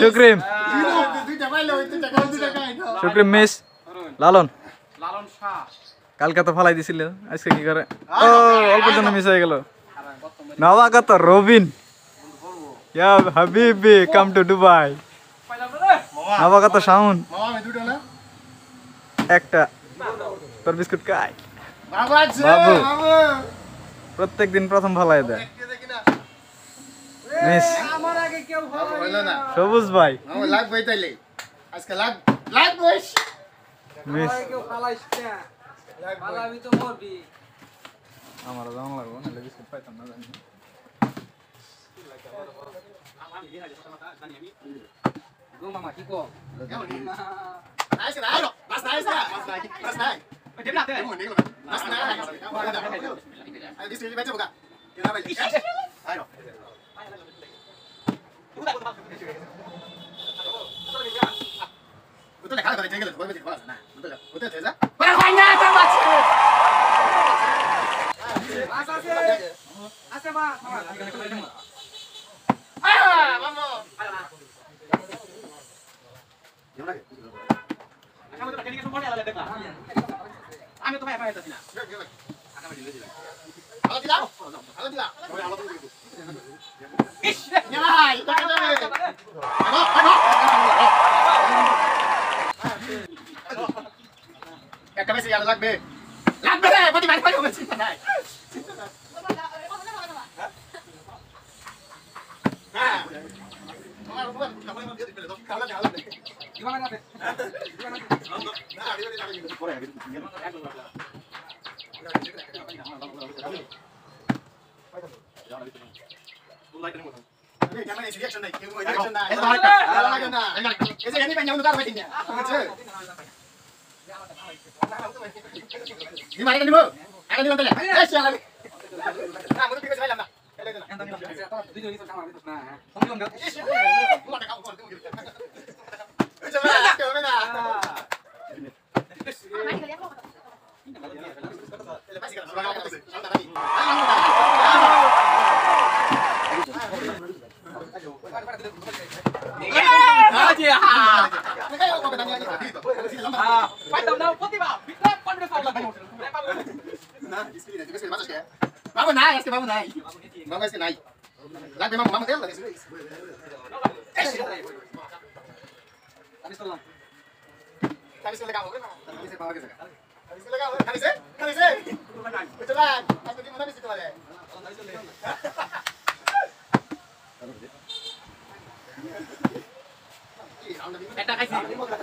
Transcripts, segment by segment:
শুক্রিম। শুক্রিম miss লালন। লালন শাহ কালকে তো ফালাই দিছিল আজকে কি করে? ও অল্প জন্য মিস হয়ে গেল। নবাগত রবিন। ইয়া হাবিবি কাম টু দুবাই নবাগত শাউন একটা। তোর বিস্কুট খাই বাবু প্রত্যেক দিন প্রথম ফালাই দেয়। মিস আমার আগে কেউ ভালো সবুজ ভাই। লাগবে তাইলে আজকে লাগ লাগবে মিস কেউ ফালাইস না। ফালাবি তো মরবি। আমার জানা লাগবো নাহলে বিস্কুট পাইতাম না জানি। গো মামা কি কো নাইস না বাস নাইস না বাস নাই বাস নাই আই দিস ইজ বেচে বগা কেনা ভাই আইরো উতলে খালা করে জেগেলে বই বেচে খালা না উতলে উতলে তেজা বড় হয় না তো বাচ্চা আস আছে আছে মা আমি তো ভাই ভাই আছি না ভালো দিলা ভালো দিলা ভালো দিলা ইস নাই দেখে আনো আনো একটা বেশি আর লাগবে লাগবে রে বডি মারি পারি বেশি নাই হ্যাঁ তোমার উপর খাবার দিয়ে দিলে তো খালা খালা দিবা না আছে না আরে আরে পরে আগে ক্যামেরা এসে রিঅ্যাকশন নাই কেউ Gimana nih, Bu? Ada di hotelnya? Ayo, sial lagi. Nah, menurut kita selain lah. Coba, coba, coba. Mama naik, acho que mama naik. Mama acho que naik. Naik memang mama dela, isso. Tá me escolando. Tá me escolando legal, não? Tá me escolando legal. Tá me escolando legal. Tá me escolando. Tá me escolando. Muito lá. Tá me escolando legal. Tá me escolando. Tá me escolando. Tá me escolando.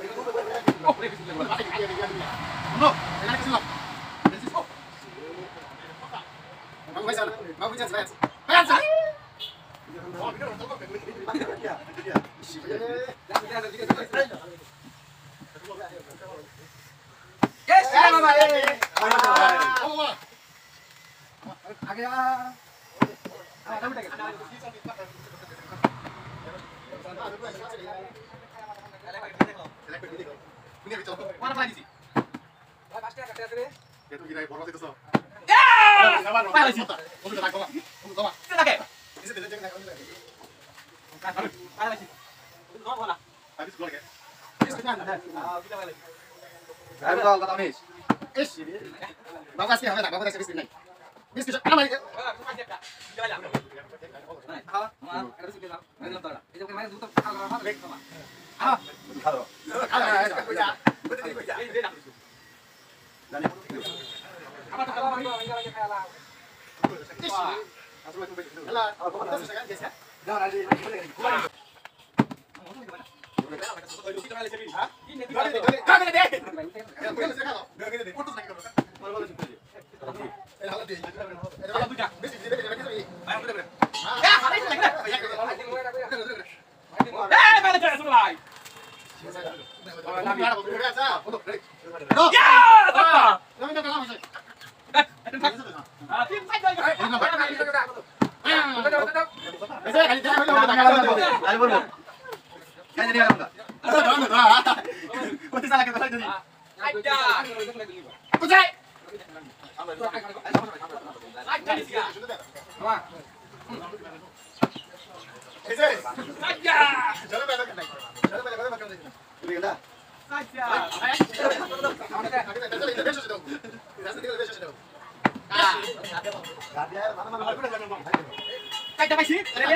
Yes, mama. Aage aa. Aa, tumte Habis gol ya. Habis gol kata Miss. Ish. Bawa kasih apa tak? Bawa kasih sini. Miss kita mana lagi? Halo. Halo. Yeah! আইটা আইটা দিছি মা এই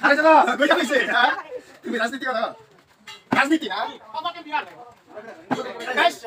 잘했잖아. 왜 하고 있어? 그럼 나스티가 나. 나스티나. 아빠 좀 미안해. 나이스.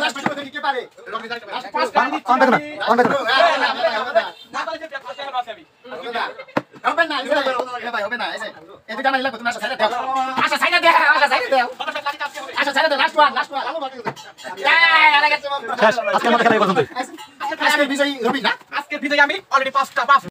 পারে। হবে না। হবে না। এদিকে না লাগবে তুমি আশা সাইডে দাও। আশা সাইডে দাও আশা সাইডে দাও। আশা সাইডে দাও লাস্ট ওয়ান লাস্ট ওয়ান এই আরে গেছে শেষ আজকে আমাদের খেলা এই পর্যন্তই। আজকে বিজয়ী রবি না? আজকে বিজয়ী আমি অলরেডি পাঁচটা পাঁচ।